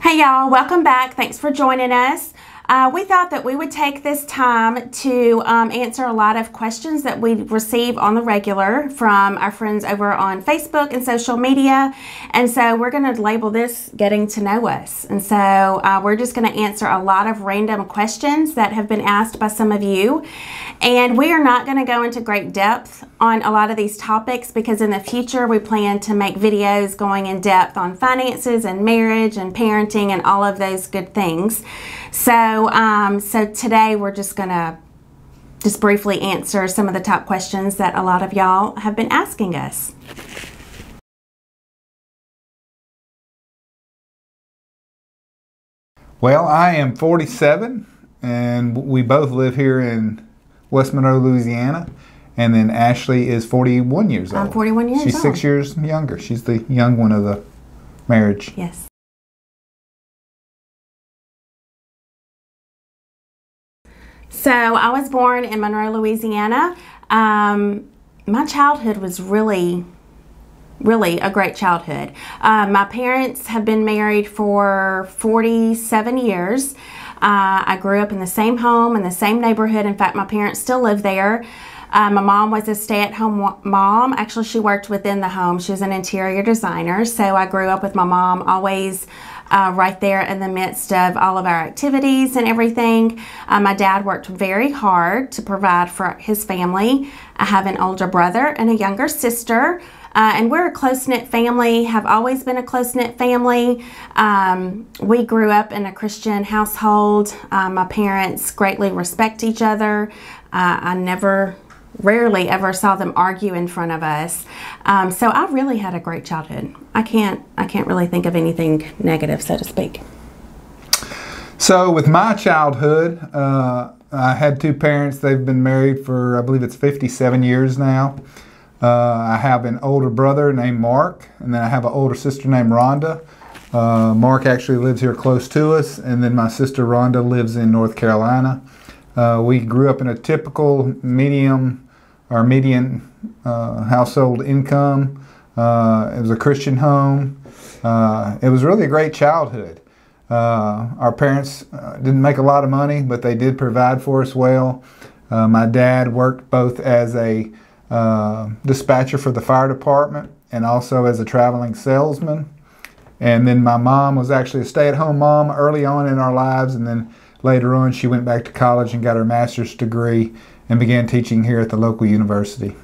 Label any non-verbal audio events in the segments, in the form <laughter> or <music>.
Hey y'all, welcome back. Thanks for joining us. Uh, we thought that we would take this time to um, answer a lot of questions that we receive on the regular from our friends over on Facebook and social media. And so we're going to label this Getting to Know Us. And so uh, we're just going to answer a lot of random questions that have been asked by some of you. And we are not going to go into great depth on a lot of these topics because in the future we plan to make videos going in depth on finances and marriage and parenting and all of those good things. So, um, so today we're just going to just briefly answer some of the top questions that a lot of y'all have been asking us. Well, I am 47, and we both live here in West Monroe, Louisiana. And then Ashley is 41 years old. I'm 41 years old. She's old. six years younger. She's the young one of the marriage. Yes. So I was born in Monroe, Louisiana. Um, my childhood was really, really a great childhood. Uh, my parents have been married for 47 years. Uh, I grew up in the same home in the same neighborhood. In fact, my parents still live there. Uh, my mom was a stay at home mom. Actually, she worked within the home. She was an interior designer. So I grew up with my mom, always uh, right there in the midst of all of our activities and everything. Uh, my dad worked very hard to provide for his family. I have an older brother and a younger sister. Uh, and we're a close knit family, have always been a close knit family. Um, we grew up in a Christian household. Uh, my parents greatly respect each other. Uh, I never rarely ever saw them argue in front of us. Um, so I really had a great childhood. I can't I can't really think of anything negative, so to speak. So, with my childhood, uh, I had two parents. They've been married for, I believe it's 57 years now. Uh, I have an older brother named Mark, and then I have an older sister named Rhonda. Uh, Mark actually lives here close to us, and then my sister Rhonda lives in North Carolina. Uh, we grew up in a typical medium or median uh, household income. Uh, it was a Christian home. Uh, it was really a great childhood. Uh, our parents uh, didn't make a lot of money, but they did provide for us well. Uh, my dad worked both as a dispatcher for the fire department and also as a traveling salesman. And then my mom was actually a stay at home mom early on in our lives. And then later on, she went back to college and got her master's degree and began teaching here at the local university.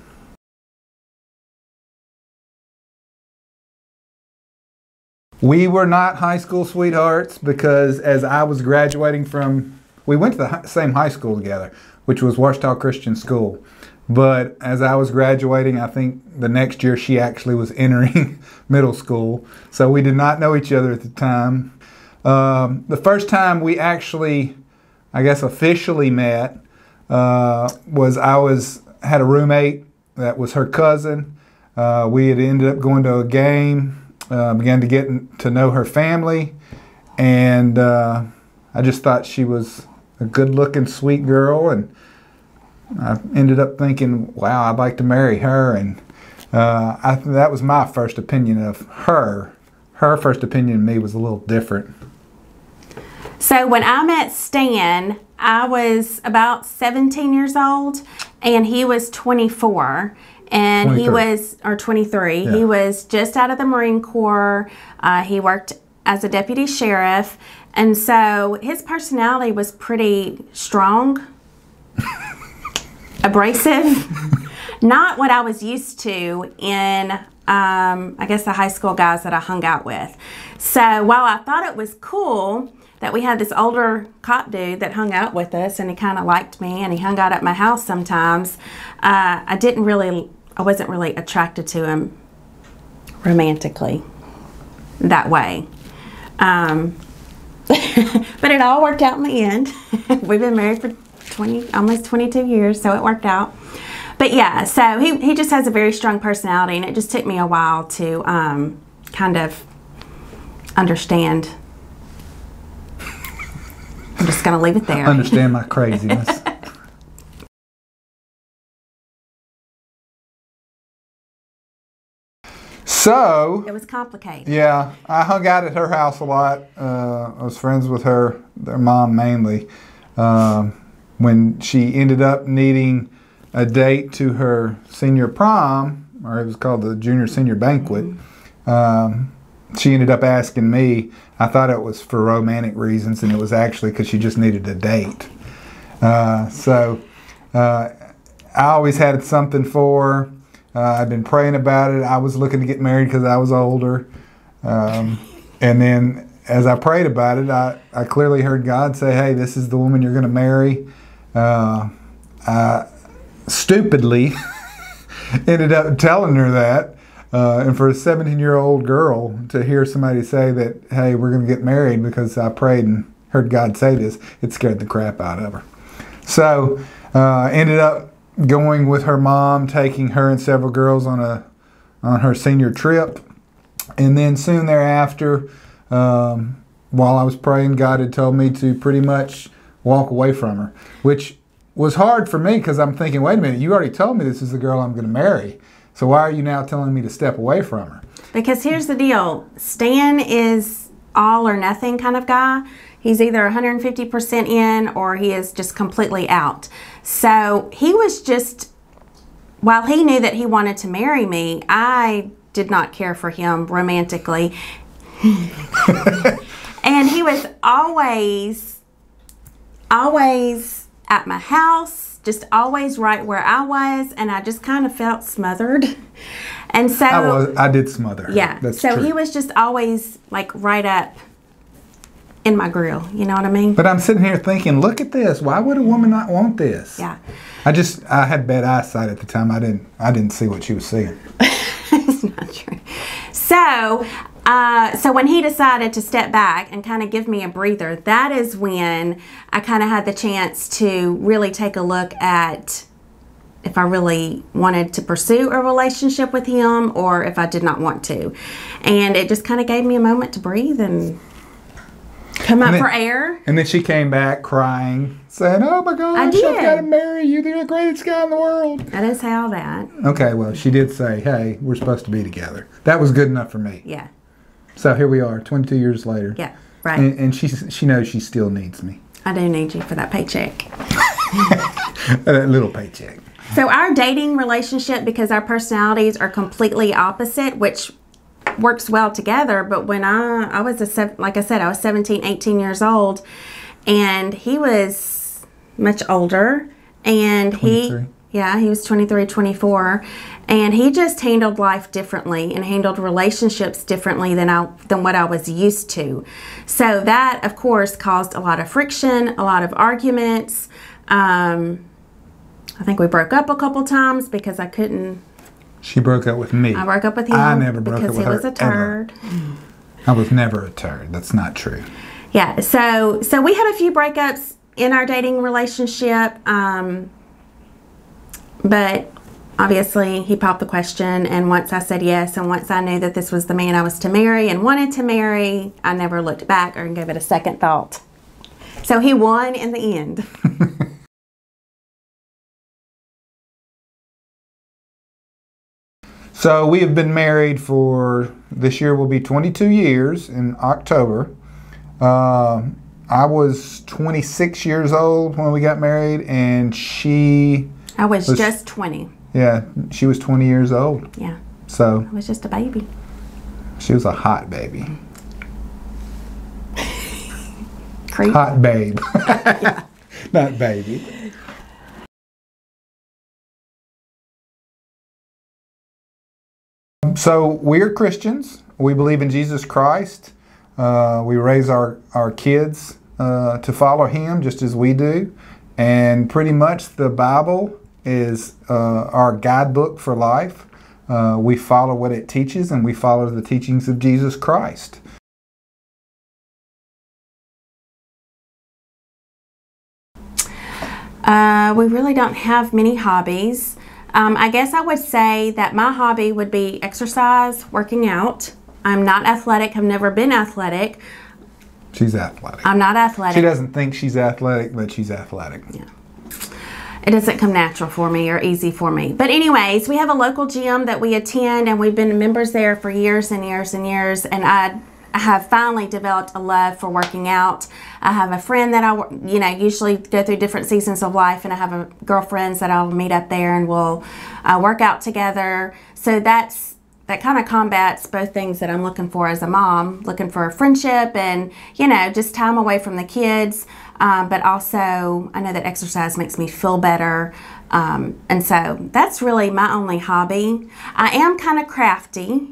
We were not high school sweethearts because as I was graduating from, we went to the same high school together, which was Ouachita Christian School. But as I was graduating, I think the next year she actually was <laughs> entering middle school. So we did not know each other at the time. Um, the first time we actually, I guess, officially met uh, was I was had a roommate that was her cousin. Uh, we had ended up going to a game uh, began to get to know her family, and uh, I just thought she was a good-looking, sweet girl, and I ended up thinking, "Wow, I'd like to marry her." And uh, I, that was my first opinion of her. Her first opinion of me was a little different. So when I met Stan, I was about 17 years old and he was 24 and he was or 23 he was just out of the marine corps. Uh, he worked as a deputy sheriff and so his personality was pretty strong <laughs> abrasive not what i was used to in um, i guess the high school guys that i hung out with so while i thought it was cool that we had this older cop dude that hung out with us and he kind of liked me and he hung out at my house sometimes uh, i didn't really i wasn't really attracted to him romantically that way. Um, <laughs> but it all worked out in the end. <laughs> We've been married for 20 almost 22 years so it worked out. But yeah so he, he just has a very strong personality and it just took me a while to um, kind of understand i'm just gonna leave it there Understand my craziness. <laughs> So, It was complicated. yeah, I hung out at her house a lot. Uh, I was friends with her, their mom mainly. Um, when she ended up needing a date to her senior prom, or it was called the junior senior banquet, um, she ended up asking me. I thought it was for romantic reasons, and it was actually because she just needed a date. Uh, so uh, I always had something for her. Uh, I've been praying about it. I was looking to get married because I was older. Um, and then as I prayed about it, I, I clearly heard God say, Hey, this is the woman you're going to marry. Uh, I stupidly <laughs> ended up telling her that. Uh, and for a 17 year old girl to hear somebody say that, Hey, we're going to get married because I prayed and heard God say this, it scared the crap out of her. So, uh, ended up going with her mom, taking her and several girls on a on her senior trip, and then soon thereafter, um, while I was praying, God had told me to pretty much walk away from her, which was hard for me because I'm thinking, wait a minute, you already told me this is the girl I'm going to marry, so why are you now telling me to step away from her? Because here's the deal Stan is all or nothing kind of guy. He's either 150% in or he is just completely out. So he was just, while he knew that he wanted to marry me, I did not care for him romantically. <laughs> and he was always, always at my house, just always right where I was. And I just kind of felt smothered. <laughs> And so. I was, I did smother. her. Yeah. That's so true. he was just always like right up in my grill. You know what I mean? But I'm sitting here thinking, look at this. Why would a woman not want this? yeah. I just I had bad eyesight at the time. I didn't I didn't see what she was seeing. <laughs> it's not true. So, uh, so when he decided to step back and kind of give me a breather, that is when I kind of had the chance to really take a look at if I really wanted to pursue a relationship with him or if I did not want to. And it just kind of gave me a moment to breathe and come up for air. And then she came back crying, saying, "Oh my gosh, I've got to marry you. You're the greatest guy in the world." That is how that. Okay, well, she did say, "Hey, we're supposed to be together." That was good enough for me. Yeah. So here we are, 22 years later. Yeah. Right. And, and she she knows she still needs me. I do need you for that paycheck. <laughs> That little paycheck. So our dating relationship, because our personalities are completely opposite, which works well together. But when I, I was a, sev- like I said, I was 17, 18 years old and he was much older and he, 23. Yeah, he was 23, 24 and he just handled life differently and handled relationships differently than I, than what I was used to. So that of course caused a lot of friction, a lot of arguments. Um, I think we broke up a couple times because I couldn't. She broke up with me. I broke up with him I never broke up with her. Because he was a turd. I was never a turd. That's not true. Yeah, so so we had a few breakups in our dating relationship, um, but obviously he popped the question, and once I said yes, and once I knew that this was the man I was to marry and wanted to marry, I never looked back or gave it a second thought. So he won in the end. <laughs> So we have been married for this year will be 22 years in October. Uh, I was 26 years old when we got married, and she, I was Was- just 20. yeah, she was 20 years old. Yeah, So I was just a baby. she was a hot baby, Creep. hot babe, <laughs> <laughs> not baby. So we're Christians. We believe in Jesus Christ. Uh, we raise our, our kids uh, to follow Him just as we do. And pretty much the Bible is uh, our guidebook for life. Uh, we follow what it teaches and we follow the teachings of Jesus Christ. Uh, we really don't have many hobbies. Um, I guess I would say that my hobby would be exercise, working out. I'm not athletic, I've never been athletic. She's athletic. I'm not athletic. She doesn't think she's athletic, but she's athletic. It doesn't come natural for me or easy for me. But anyways, we have a local gym that we attend and we've been members there for years and years and years and I I have finally developed a love for working out. I have a friend that I, you know, usually go through different seasons of life, and I have a girlfriends that I'll meet up there and we'll uh, work out together. So that's that kind of combats both things that I'm looking for as a mom, looking for a friendship and you know just time away from the kids. Um, but also, I know that exercise makes me feel better. Um, and so that's really my only hobby. I am kind of crafty.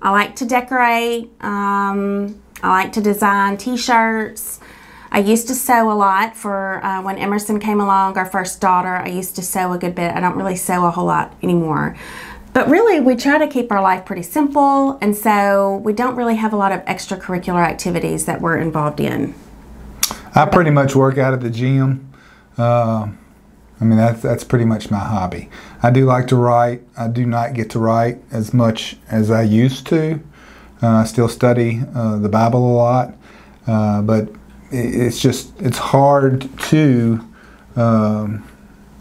I like to decorate. Um, I like to design t-shirts. I used to sew a lot for uh, when Emerson came along, our first daughter. I used to sew a good bit. I don't really sew a whole lot anymore. But really, we try to keep our life pretty simple, and so we don't really have a lot of extracurricular activities that we're involved in. I pretty much work out at the gym. Uh, I mean, that's, that's pretty much my hobby. I do like to write. I do not get to write as much as I used to. Uh, I still study uh, the Bible a lot, uh, but it's just, it's hard to um,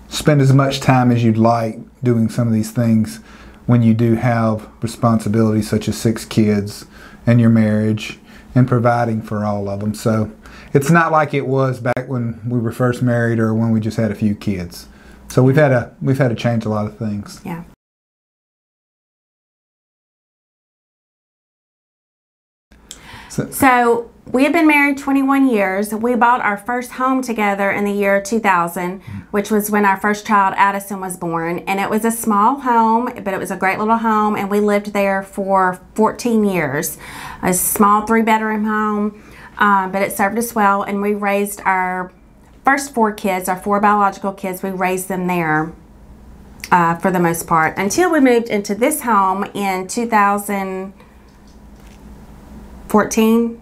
spend as much time as you'd like doing some of these things when you do have responsibilities such as six kids and your marriage and providing for all of them. So it's not like it was back when we were first married or when we just had a few kids. So we've had a we've had to change a lot of things. Yeah. So, so we have been married 21 years. We bought our first home together in the year 2000, mm-hmm. which was when our first child, Addison, was born. And it was a small home, but it was a great little home. And we lived there for 14 years. A small three bedroom home, um, but it served us well. And we raised our first four kids, our four biological kids, we raised them there. Uh, for the most part, until we moved into this home in 2014,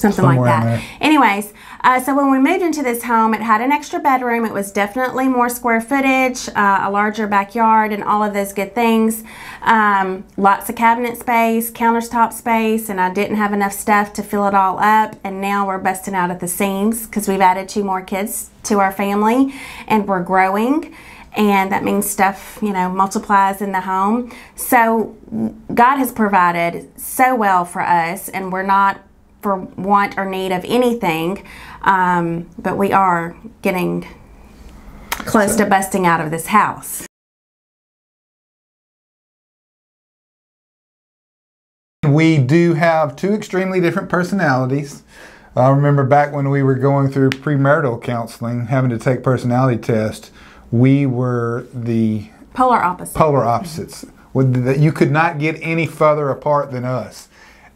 something Somewhere like that. Anyways, uh, so when we moved into this home, it had an extra bedroom. It was definitely more square footage, uh, a larger backyard, and all of those good things. Um, lots of cabinet space, countertop space, and I didn't have enough stuff to fill it all up. And now we're busting out at the seams because we've added two more kids to our family, and we're growing and that means stuff you know multiplies in the home so god has provided so well for us and we're not for want or need of anything, um, but we are getting close so. to busting out of this house. We do have two extremely different personalities. I remember back when we were going through premarital counseling, having to take personality tests, we were the polar opposites. Polar opposites. You could not get any further apart than us.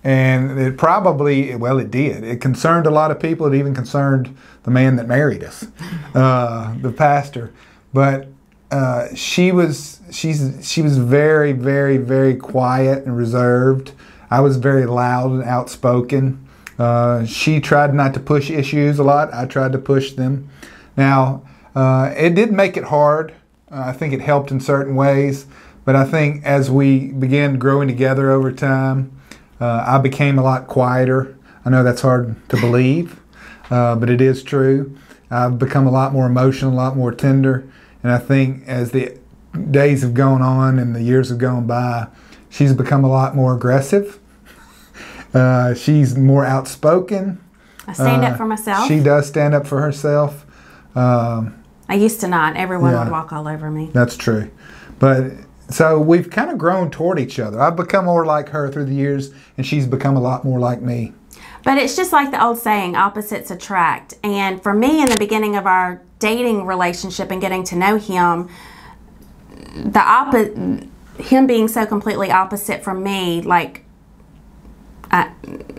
And it probably, well, it did. It concerned a lot of people. It even concerned the man that married us, <laughs> uh, the pastor. But uh, she was she's she was very very very quiet and reserved. I was very loud and outspoken. Uh, she tried not to push issues a lot. I tried to push them. Now uh, it did make it hard. Uh, I think it helped in certain ways, but I think as we began growing together over time, uh, I became a lot quieter. I know that's hard to believe, uh, but it is true. I've become a lot more emotional, a lot more tender, and I think as the days have gone on and the years have gone by, she's become a lot more aggressive. <laughs> Uh, she's more outspoken. I stand up uh, for myself. She does stand up for herself. Um, I used to not. Everyone yeah, would walk all over me. That's true. But so we've kind of grown toward each other. I've become more like her through the years, and she's become a lot more like me. But it's just like the old saying, opposites attract. And for me, in the beginning of our dating relationship and getting to know him, the opposite, him being so completely opposite from me, like I,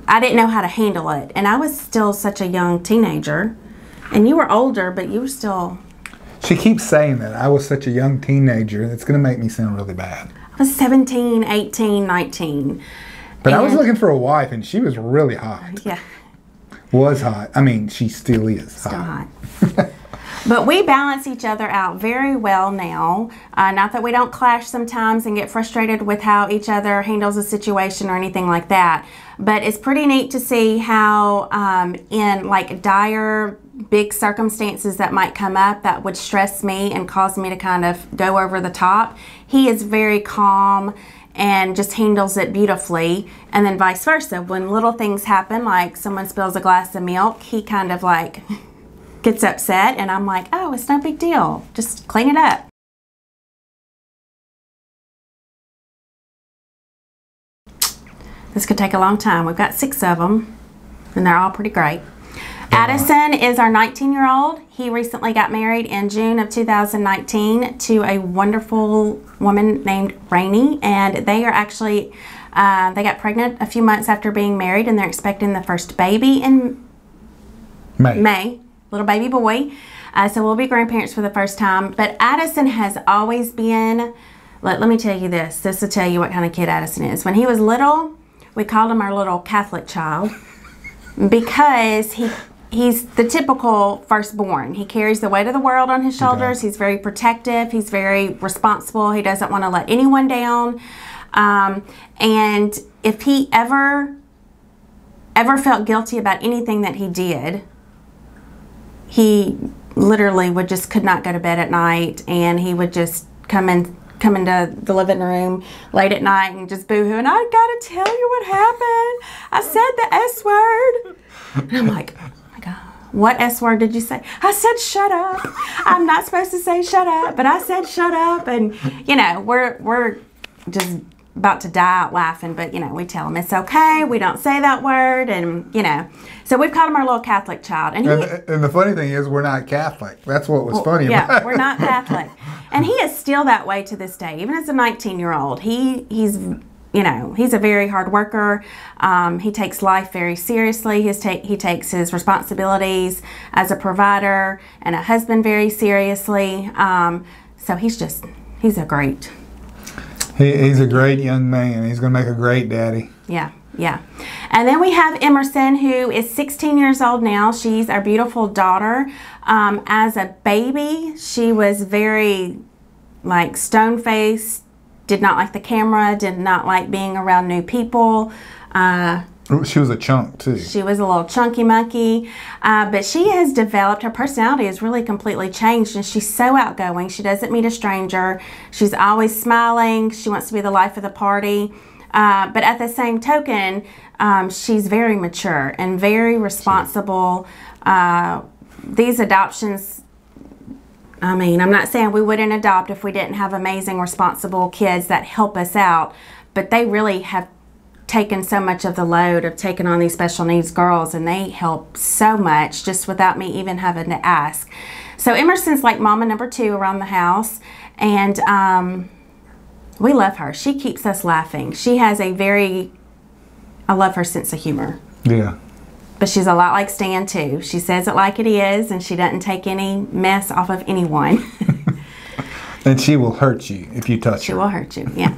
I didn't know how to handle it. And I was still such a young teenager. And you were older, but you were still she keeps saying that. I was such a young teenager. It's going to make me sound really bad. I was 17, 18, 19. But and I was looking for a wife, and she was really hot. Yeah. Was hot. I mean, she still is still hot. hot. <laughs> but we balance each other out very well now. Uh, not that we don't clash sometimes and get frustrated with how each other handles a situation or anything like that. But it's pretty neat to see how, um, in like dire big circumstances that might come up that would stress me and cause me to kind of go over the top. He is very calm and just handles it beautifully. And then vice versa. When little things happen, like someone spills a glass of milk, he kind of like <laughs> gets upset, and I'm like, oh, it's no big deal. Just clean it up. This could take a long time. We've got six of them, and they're all pretty great. Addison is our 19 year old. He recently got married in June of 2019 to a wonderful woman named Rainey, and they are actually. Uh, they got pregnant a few months after being married, and they're expecting the first baby in May. May, little baby boy. Uh, so we'll be grandparents for the first time. But Addison has always been. Let, let me tell you this. This will tell you what kind of kid Addison is. When he was little, we called him our little Catholic child <laughs> because he he's the typical firstborn. He carries the weight of the world on his shoulders. He's very protective. He's very responsible. He doesn't want to let anyone down. Um, and if he ever ever felt guilty about anything that he did, he literally would just could not go to bed at night, and he would just come in come into the living room late at night and just boohoo. And I gotta tell you what happened. I said the S word, and I'm like, what S word did you say? I said shut up. I'm not supposed to say shut up, but I said shut up. And, you know, we're, we're just about to die out laughing, but, you know, we tell him it's okay. We don't say that word. And, you know, so we've called him our little Catholic child. And, he, and, and the funny thing is, we're not Catholic. That's what was well, funny yeah, we're not Catholic. And he is still that way to this day. Even as a 19 year old, he, he's you know, he's a very hard worker. Um, he takes life very seriously. His ta- he takes his responsibilities as a provider and a husband very seriously. Um, so he's just, he's a great. He, he's a great young man. He's going to make a great daddy. Yeah, yeah. And then we have Emerson, who is 16 years old now. She's our beautiful daughter. Um, as a baby, she was very like stone faced, did not like the camera, did not like being around new people. Uh, she was a chunk too. She was a little chunky monkey, uh, but she has developed. Her personality has really completely changed, and she's so outgoing. She doesn't meet a stranger. She's always smiling. She wants to be the life of the party. Uh, but at the same token, um, she's very mature and very responsible. Uh, these adoptions I mean, I'm not saying we wouldn't adopt if we didn't have amazing, responsible kids that help us out, but they really have taken so much of the load of taking on these special needs girls, and they help so much just without me even having to ask. So Emerson's like mama number two around the house, and um, we love her. She keeps us laughing. She has a very, I love her sense of humor. Yeah. But she's a lot like Stan too. She says it like it is, and she doesn't take any mess off of anyone. <laughs> and she will hurt you if you touch she her. She will hurt you. Yeah.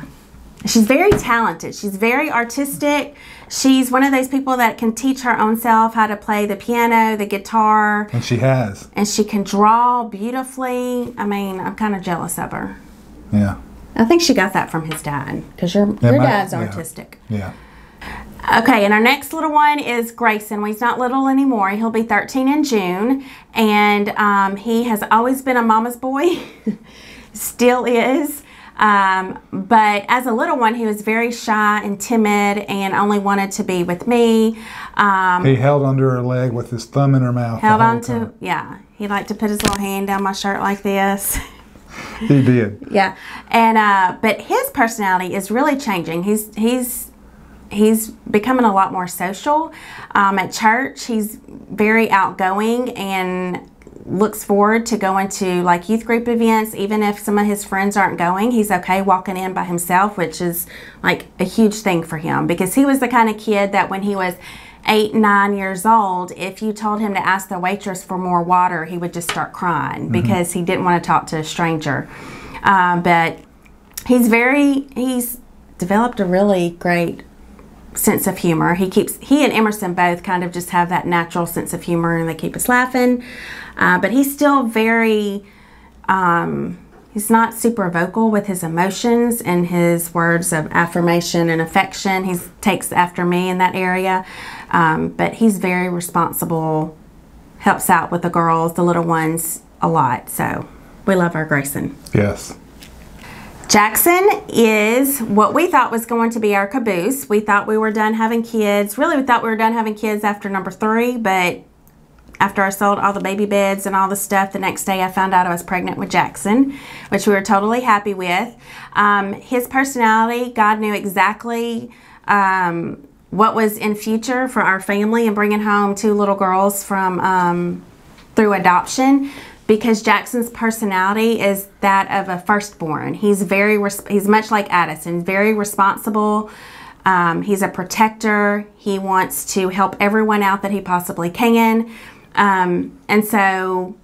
She's very talented. She's very artistic. She's one of those people that can teach her own self how to play the piano, the guitar. And she has. And she can draw beautifully. I mean, I'm kind of jealous of her. Yeah. I think she got that from his dad because your, your dad's artistic. Yeah. Okay, and our next little one is Grayson. Well, he's not little anymore. He'll be 13 in June, and um, he has always been a mama's boy, <laughs> still is. Um, but as a little one, he was very shy and timid and only wanted to be with me. Um, he held under her leg with his thumb in her mouth. Held on to, yeah. He liked to put his little hand down my shirt like this. <laughs> he did. yeah, and uh, but his personality is really changing. He's he's he's becoming a lot more social. Um, at church, he's very outgoing and looks forward to going to like youth group events even if some of his friends aren't going he's okay walking in by himself which is like a huge thing for him because he was the kind of kid that when he was eight nine years old if you told him to ask the waitress for more water he would just start crying mm-hmm. because he didn't want to talk to a stranger um, but he's very he's developed a really great sense of humor. He keeps he and Emerson both kind of just have that natural sense of humor, and they keep us laughing. Uh, but he's still very. Um, he's not super vocal with his emotions and his words of affirmation and affection. He takes after me in that area, um, but he's very responsible helps out with the girls, the little ones, a lot. So we love our Grayson. Yes. Jackson is what we thought was going to be our caboose. We thought we were done having kids. Really, we thought we were done having kids after number three, but after I sold all the baby beds and all the stuff, the next day I found out I was pregnant with Jackson, which we were totally happy with. Um, his personality, God knew exactly um, what was in future for our family and bringing home two little girls from um, through adoption because Jackson's personality is that of a firstborn. He's very he's much like Addison, very responsible. Um, he's a protector. He wants to help everyone out that he possibly can. Um, and so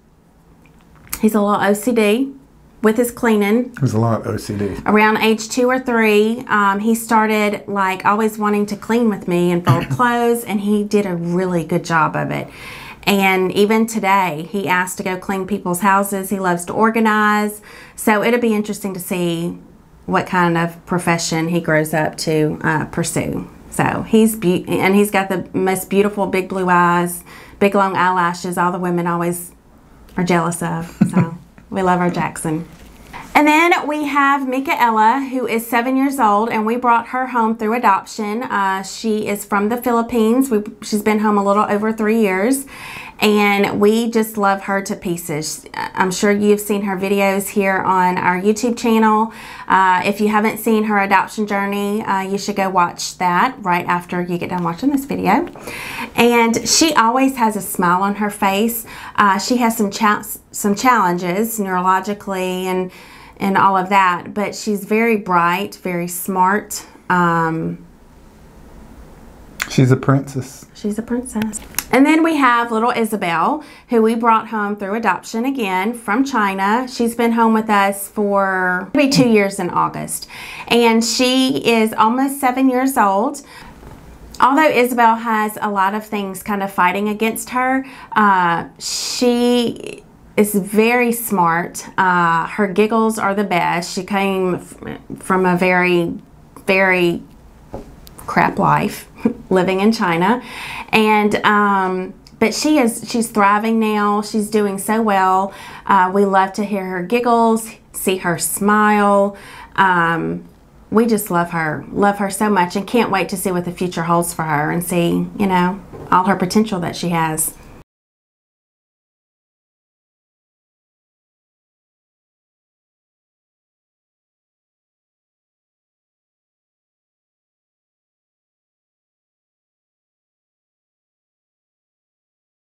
he's a little OCD with his cleaning. There's a lot of OCD. Around age two or three, um, he started like always wanting to clean with me and fold <clears throat> clothes, and he did a really good job of it. And even today, he asked to go clean people's houses. He loves to organize. So it'll be interesting to see what kind of profession he grows up to uh, pursue. So he's be- and he's got the most beautiful big blue eyes, big long eyelashes. All the women always are jealous of. So <laughs> we love our Jackson. And then we have Micaela, who is seven years old, and we brought her home through adoption. Uh, she is from the Philippines. We, she's been home a little over three years, and we just love her to pieces. I'm sure you've seen her videos here on our YouTube channel. Uh, if you haven't seen her adoption journey, uh, you should go watch that right after you get done watching this video. And she always has a smile on her face. Uh, she has some cha some challenges neurologically and and all of that. But she's very bright, very smart. Um, she's a princess. She's a princess. And then we have little Isabel, who we brought home through adoption again from China. She's been home with us for maybe two years in August. And she is almost seven years old although Isabel has a lot of things kind of fighting against her, uh, she is very smart. Uh, her giggles are the best. She came from a very, very crap life <laughs> living in China. And, um, but she is, she's thriving now. She's doing so well. Uh, we love to hear her giggles, see her smile. Um, we just love her, love her so much and can't wait to see what the future holds for her and see, you know, all her potential that she has.